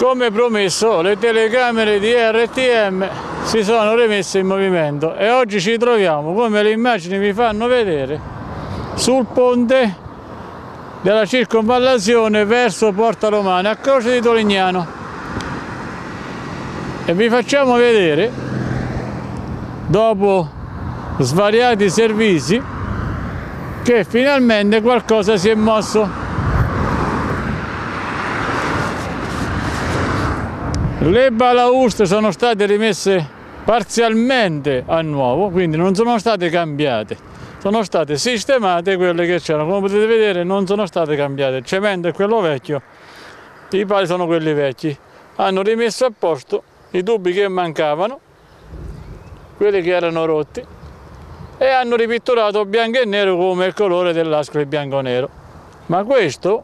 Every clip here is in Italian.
come promesso le telecamere di RTM si sono rimesse in movimento e oggi ci troviamo, come le immagini vi fanno vedere, sul ponte della circonvallazione verso Porta Romana a Croce di Tolignano. E vi facciamo vedere dopo svariati servizi che finalmente qualcosa si è mosso Le balaustre sono state rimesse parzialmente a nuovo, quindi non sono state cambiate, sono state sistemate quelle che c'erano. Come potete vedere non sono state cambiate, il cemento è quello vecchio, i pali sono quelli vecchi. Hanno rimesso a posto i tubi che mancavano, quelli che erano rotti, e hanno ripitturato bianco e nero come il colore dell'ascoli bianco-nero. Ma questo,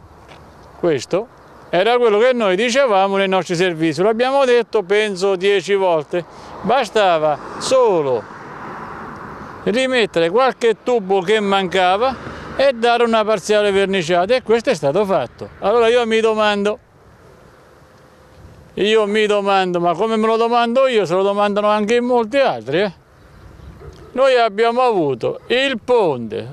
questo era quello che noi dicevamo nei nostri servizi, l'abbiamo detto penso dieci volte, bastava solo rimettere qualche tubo che mancava e dare una parziale verniciata e questo è stato fatto. Allora io mi domando, io mi domando, ma come me lo domando io, se lo domandano anche in molti altri, eh? Noi abbiamo avuto il ponte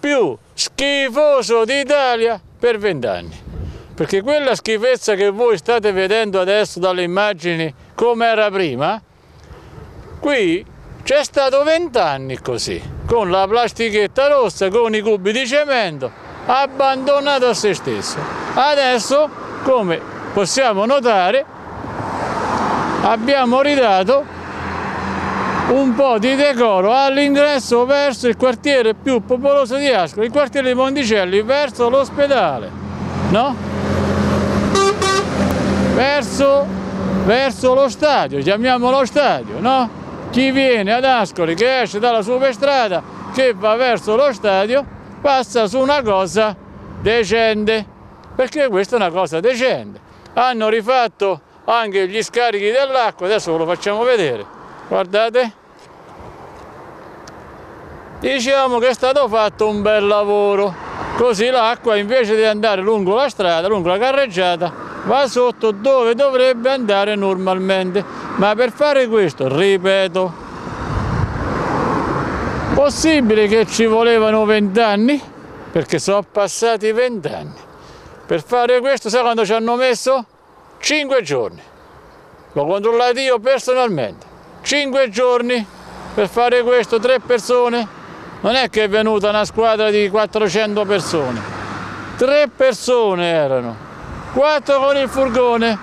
più schifoso d'Italia per vent'anni perché quella schifezza che voi state vedendo adesso dalle immagini come era prima, qui c'è stato vent'anni così, con la plastichetta rossa, con i cubi di cemento, abbandonato a se stesso. Adesso, come possiamo notare, abbiamo ridato un po' di decoro all'ingresso verso il quartiere più popoloso di Ascoli, il quartiere di Monticelli, verso l'ospedale, no? Verso, verso lo stadio, chiamiamolo stadio, no? Chi viene ad Ascoli, che esce dalla superstrada, che va verso lo stadio, passa su una cosa decente, perché questa è una cosa decente. Hanno rifatto anche gli scarichi dell'acqua, adesso ve lo facciamo vedere, guardate. Diciamo che è stato fatto un bel lavoro, così l'acqua invece di andare lungo la strada, lungo la carreggiata, va sotto dove dovrebbe andare normalmente. Ma per fare questo, ripeto, possibile che ci volevano vent'anni? Perché sono passati vent'anni. Per fare questo, sai quando ci hanno messo? Cinque giorni. L'ho controllato io personalmente. Cinque giorni per fare questo, tre persone. Non è che è venuta una squadra di 400 persone. Tre persone erano quattro con il furgone,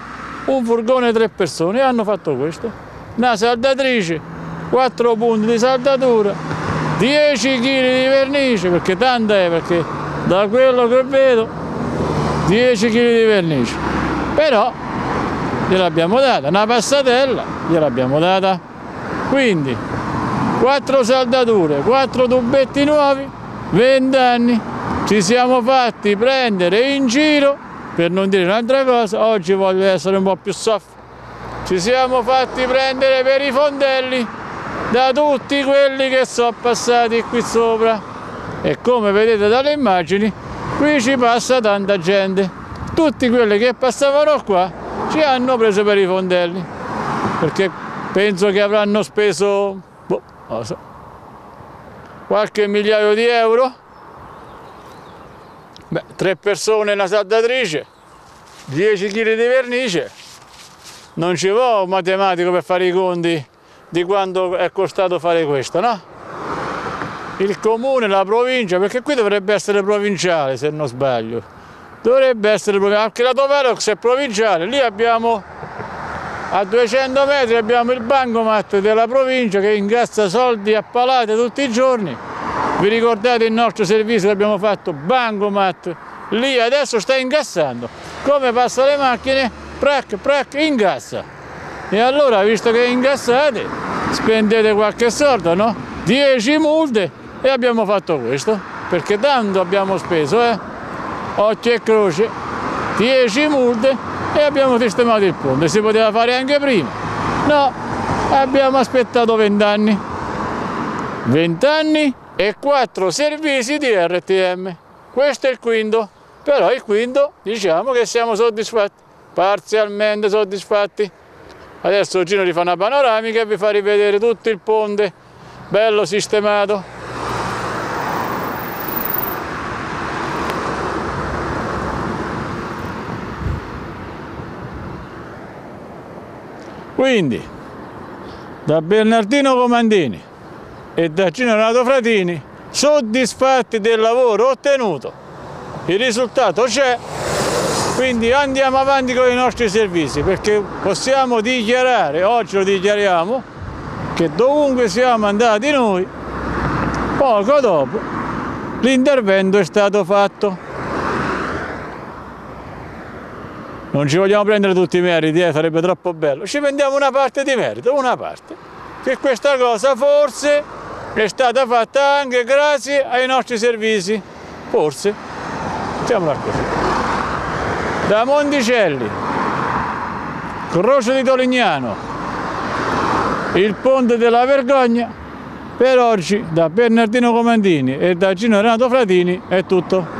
un furgone tre persone, e hanno fatto questo. Una saldatrice, quattro punti di saldatura, 10 kg di vernice, perché tanta è, perché da quello che vedo, 10 kg di vernice. Però gliel'abbiamo data, una passatella gliel'abbiamo data. Quindi, quattro saldature, quattro tubetti nuovi, 20 anni, ci siamo fatti prendere in giro per non dire un'altra cosa, oggi voglio essere un po' più soft. Ci siamo fatti prendere per i fondelli da tutti quelli che sono passati qui sopra. E come vedete dalle immagini, qui ci passa tanta gente. Tutti quelli che passavano qua ci hanno preso per i fondelli. Perché penso che avranno speso boh, so, qualche migliaio di euro Beh, tre persone e una saldatrice, 10 kg di vernice, non ci vuole un matematico per fare i conti di quanto è costato fare questo, no? Il comune, la provincia, perché qui dovrebbe essere provinciale se non sbaglio, dovrebbe essere provinciale, anche la Toverox è provinciale, lì abbiamo a 200 metri abbiamo il bancomat della provincia che ingassa soldi a palate tutti i giorni vi ricordate il nostro servizio che abbiamo fatto? Bancomat, lì adesso sta ingassando. Come passa le macchine? Prac, prac, ingassa. E allora, visto che ingassate, spendete qualche soldo, no? 10 multe e abbiamo fatto questo. Perché tanto abbiamo speso, eh? Occhio e croce, 10 multe e abbiamo sistemato il ponte. Si poteva fare anche prima. No, abbiamo aspettato 20 anni. 20 anni e quattro servizi di RTM. Questo è il quinto, però il quinto diciamo che siamo soddisfatti. parzialmente soddisfatti. Adesso Gino rifà una panoramica e vi fa rivedere tutto il ponte bello sistemato. Quindi, da Bernardino Comandini e da Gino Renato Fratini, soddisfatti del lavoro ottenuto, il risultato c'è, quindi andiamo avanti con i nostri servizi perché possiamo dichiarare, oggi lo dichiariamo, che dovunque siamo andati noi, poco dopo l'intervento è stato fatto. non ci vogliamo prendere tutti i meriti, eh, sarebbe troppo bello, ci prendiamo una parte di merito, una parte, che questa cosa forse è stata fatta anche grazie ai nostri servizi, forse, mettiamola così. Da Monticelli, Croce di Tolignano, il Ponte della Vergogna, per oggi da Bernardino Comandini e da Gino Renato Fratini è tutto.